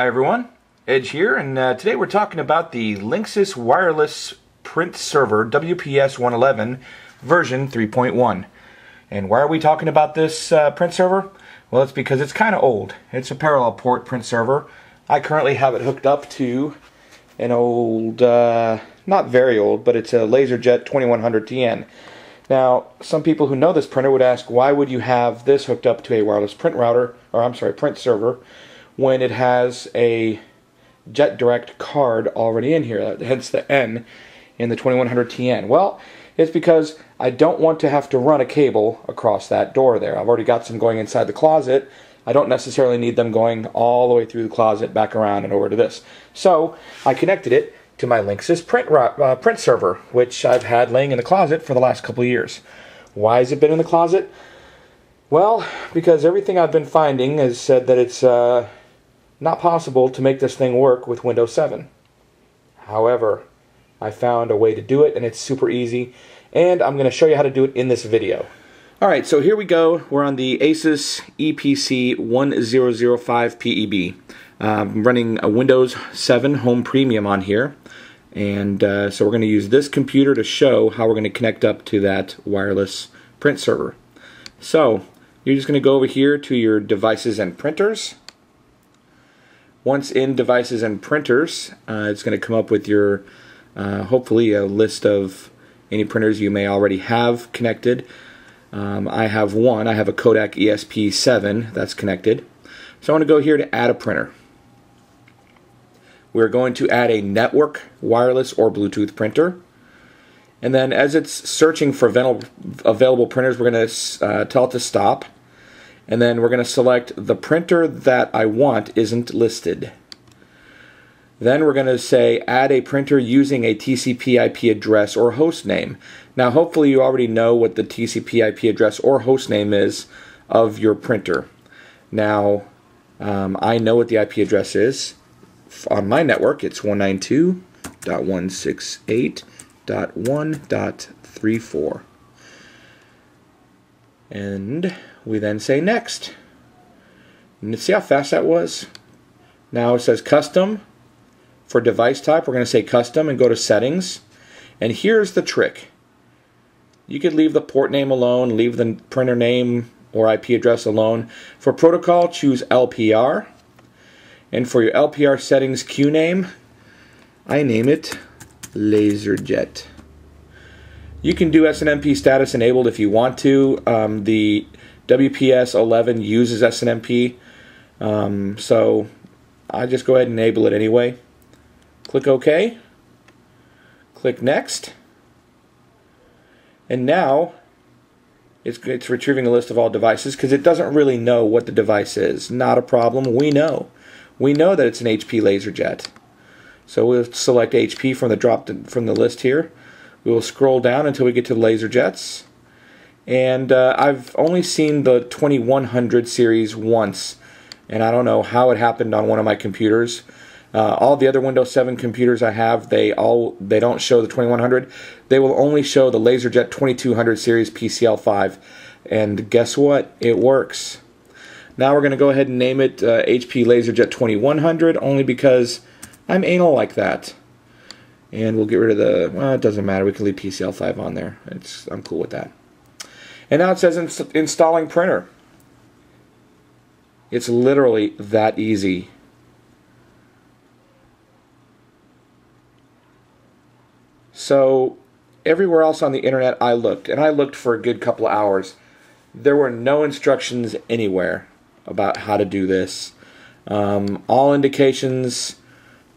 Hi everyone, EJ here, and uh, today we're talking about the Linksys Wireless Print Server WPS 111 version 3.1. And why are we talking about this uh, print server? Well, it's because it's kind of old. It's a parallel port print server. I currently have it hooked up to an old, uh, not very old, but it's a LaserJet 2100 TN. Now, some people who know this printer would ask, why would you have this hooked up to a wireless print router, or I'm sorry, print server, when it has a JetDirect card already in here, hence the N in the 2100 TN? Well, it's because I don't want to have to run a cable across that door there. I've already got some going inside the closet. I don't necessarily need them going all the way through the closet, back around, and over to this. So I connected it to my Linksys print, uh, print server, which I've had laying in the closet for the last couple of years. Why has it been in the closet? Well, because everything I've been finding has said that it's uh, not possible to make this thing work with Windows 7. However, I found a way to do it and it's super easy and I'm going to show you how to do it in this video. Alright, so here we go. We're on the Asus Eee PC 1005 PEB. I'm running a Windows 7 Home Premium on here. And uh, so we're going to use this computer to show how we're going to connect up to that wireless print server. So, you're just going to go over here to your devices and printers. Once in devices and printers, uh, it's going to come up with your, uh, hopefully, a list of any printers you may already have connected. Um, I have one. I have a Kodak ESP7 that's connected. So I want to go here to add a printer. We're going to add a network, wireless, or Bluetooth printer. And then as it's searching for available printers, we're going to uh, tell it to stop and then we're going to select the printer that I want isn't listed. Then we're going to say add a printer using a TCP IP address or host name. Now hopefully you already know what the TCP IP address or host name is of your printer. Now um, I know what the IP address is. On my network it's 192.168.1.34. And we then say next. And see how fast that was? Now it says custom. For device type, we're going to say custom and go to settings. And here's the trick. You could leave the port name alone, leave the printer name or IP address alone. For protocol, choose LPR. And for your LPR settings queue name, I name it LaserJet. You can do SNMP status enabled if you want to. Um, the WPS 11 uses SNMP, um, so I just go ahead and enable it anyway. Click OK. Click Next. And now it's, it's retrieving a list of all devices because it doesn't really know what the device is. Not a problem. We know. We know that it's an HP LaserJet. So we'll select HP from the drop from the list here. We will scroll down until we get to LaserJets. And uh, I've only seen the 2100 series once, and I don't know how it happened on one of my computers. Uh, all the other Windows 7 computers I have, they all they don't show the 2100. They will only show the LaserJet 2200 series PCL5. And guess what? It works. Now we're going to go ahead and name it uh, HP LaserJet 2100 only because I'm anal like that. And we'll get rid of the, well, it doesn't matter. We can leave PCL5 on there. It's I'm cool with that. And now it says ins installing printer. It's literally that easy. So everywhere else on the internet I looked, and I looked for a good couple of hours, there were no instructions anywhere about how to do this. Um, all indications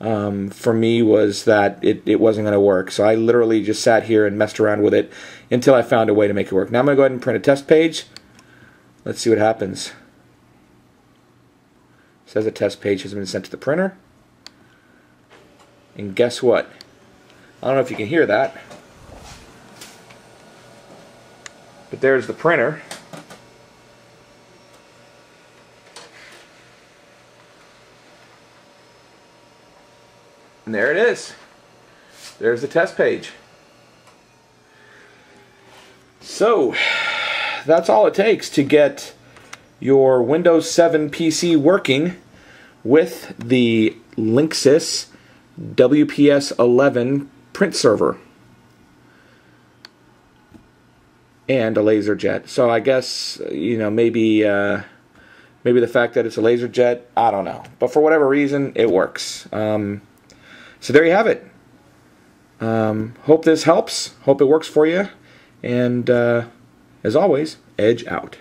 um, for me was that it, it wasn't going to work. So I literally just sat here and messed around with it until I found a way to make it work. Now I'm going to go ahead and print a test page. Let's see what happens. It says a test page has been sent to the printer. And guess what? I don't know if you can hear that. But there's the printer. And there it is. There's the test page. So, that's all it takes to get your Windows 7 PC working with the Linksys WPS 11 print server and a laser jet. So I guess you know maybe uh, maybe the fact that it's a laser jet, I don't know. But for whatever reason, it works. Um, so there you have it. Um, hope this helps. Hope it works for you. And uh, as always, EJ out.